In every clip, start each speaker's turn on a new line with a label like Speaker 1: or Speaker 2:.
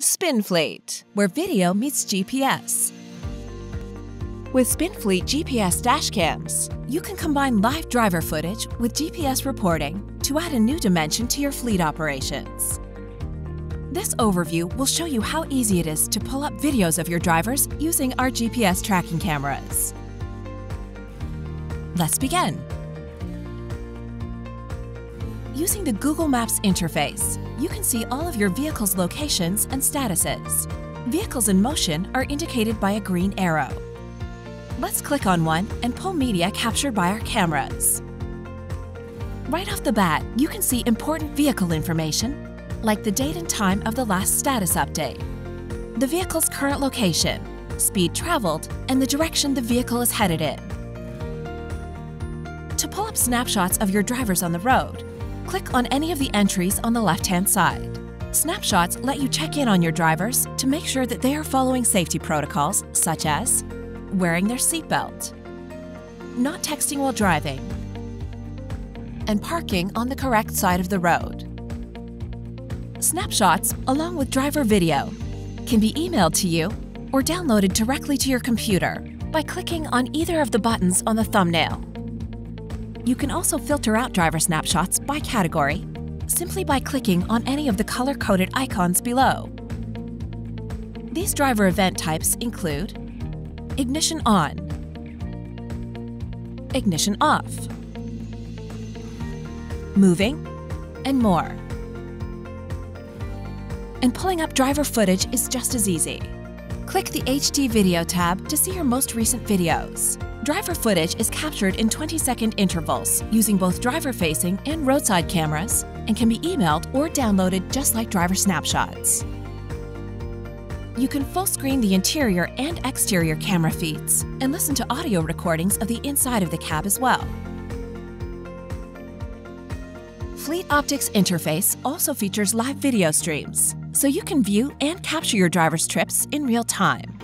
Speaker 1: SpinFleet, where video meets GPS. With SpinFleet GPS dashcams, you can combine live driver footage with GPS reporting to add a new dimension to your fleet operations. This overview will show you how easy it is to pull up videos of your drivers using our GPS tracking cameras. Let's begin. Using the Google Maps interface, you can see all of your vehicle's locations and statuses. Vehicles in motion are indicated by a green arrow. Let's click on one and pull media captured by our cameras. Right off the bat, you can see important vehicle information, like the date and time of the last status update, the vehicle's current location, speed traveled, and the direction the vehicle is headed in. To pull up snapshots of your drivers on the road, click on any of the entries on the left-hand side. Snapshots let you check in on your drivers to make sure that they are following safety protocols such as wearing their seatbelt, not texting while driving, and parking on the correct side of the road. Snapshots, along with driver video, can be emailed to you or downloaded directly to your computer by clicking on either of the buttons on the thumbnail. You can also filter out driver snapshots by category simply by clicking on any of the color-coded icons below. These driver event types include ignition on, ignition off, moving, and more. And pulling up driver footage is just as easy. Click the HD Video tab to see your most recent videos. Driver footage is captured in 20-second intervals using both driver-facing and roadside cameras and can be emailed or downloaded just like driver snapshots. You can full screen the interior and exterior camera feeds and listen to audio recordings of the inside of the cab as well. Fleet Optics interface also features live video streams, so you can view and capture your driver's trips in real time.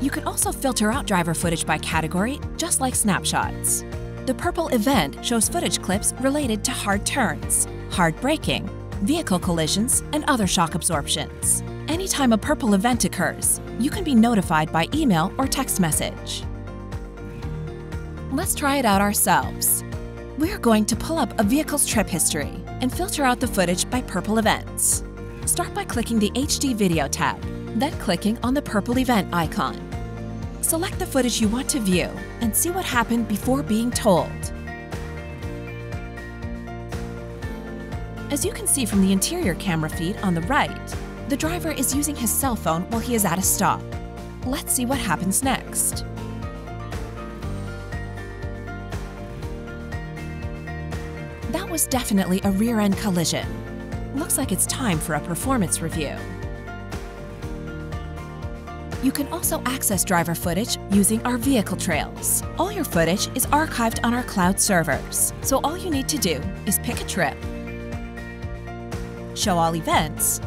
Speaker 1: You can also filter out driver footage by category, just like snapshots. The purple event shows footage clips related to hard turns, hard braking, vehicle collisions, and other shock absorptions. Anytime a purple event occurs, you can be notified by email or text message. Let's try it out ourselves. We're going to pull up a vehicle's trip history and filter out the footage by purple events. Start by clicking the HD Video tab, then clicking on the purple event icon. Select the footage you want to view and see what happened before being told. As you can see from the interior camera feed on the right, the driver is using his cell phone while he is at a stop. Let's see what happens next. That was definitely a rear-end collision. Looks like it's time for a performance review. You can also access driver footage using our vehicle trails. All your footage is archived on our cloud servers, so all you need to do is pick a trip, show all events,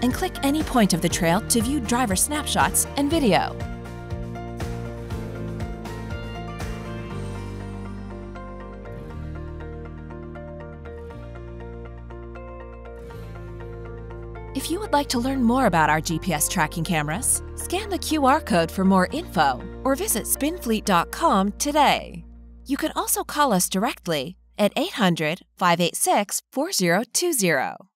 Speaker 1: and click any point of the trail to view driver snapshots and video. If you would like to learn more about our GPS tracking cameras, scan the QR code for more info or visit spinfleet.com today. You can also call us directly at 800 586 4020.